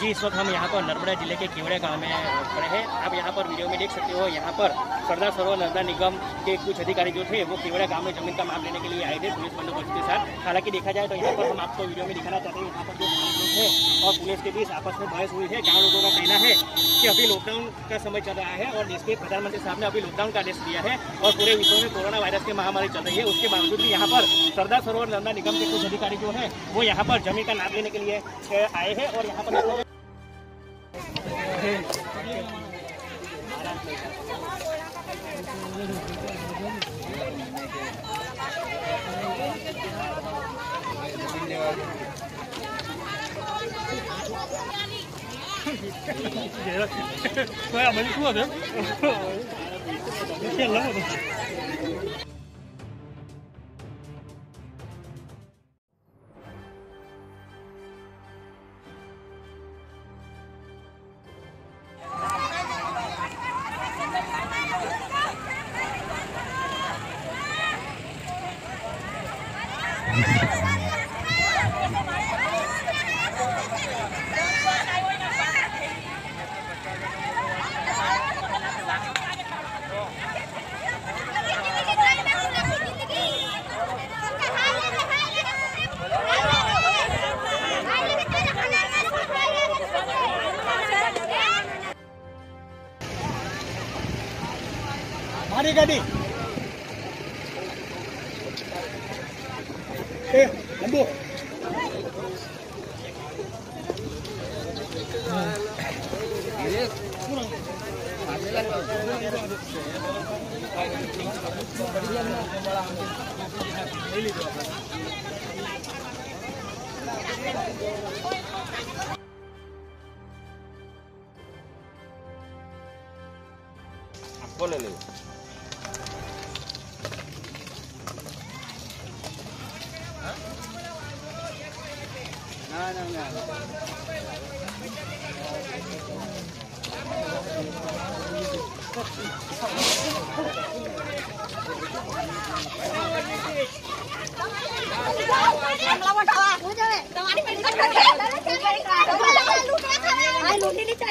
जी, इस वक्त हम यहाँ पर नर्मदा ज़िले के केवड़े गाँव में खड़े हैं। आप यहाँ पर वीडियो में देख सकते हो, यहाँ पर सरदार सरोवर नर्मदा निगम के कुछ अधिकारी जो थे, वो केवड़े गाँव में ज़मीन का माप लेने के लिए आए थे पुलिस बंदोबस्त के साथ। हालाँकि देखा जाए तो यहाँ पर हम आपको वीडियो में दिखाना चाहते हैं, यहाँ पर जो लोग हैं और पुलिस के बीच आपस में बहस हुई है, गाँव लोगों का कहना है लॉकडाउन का समय चल रहा है और इसके प्रधानमंत्री साहब ने अभी लॉकडाउन का आदेश दिया है और पूरे विश्व में कोरोना वायरस की महामारी चल रही है। उसके बावजूद भी यहाँ पर सरदार सरोवर नर्मदा निगम के कुछ अधिकारी जो है, वो यहाँ पर ज़मीन का लाभ लेने के लिए आए हैं और यहाँ पर 뭐야 给了，关下门坐着。天冷了。Thank you. adik-adik. Eh, ambil. lele? ไอ้หลุนนี่นี่ใจ